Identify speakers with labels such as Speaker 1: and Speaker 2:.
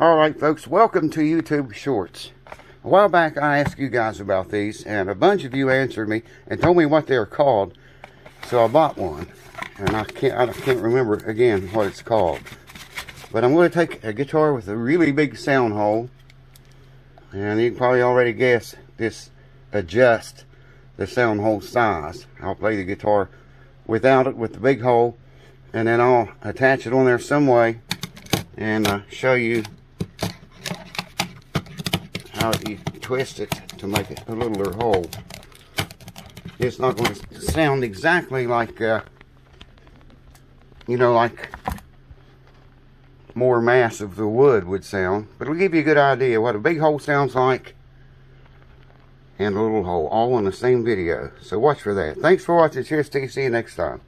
Speaker 1: Alright folks, welcome to YouTube Shorts. A while back I asked you guys about these and a bunch of you answered me and told me what they are called. So I bought one. And I can't I can't remember again what it's called. But I'm going to take a guitar with a really big sound hole. And you can probably already guess this adjust the sound hole size. I'll play the guitar without it with the big hole and then I'll attach it on there some way and uh, show you how you twist it to make it a littler hole. It's not going to sound exactly like, uh, you know, like more mass of the wood would sound, but it'll give you a good idea what a big hole sounds like and a little hole, all in the same video. So watch for that. Thanks for watching. Cheers, See you next time.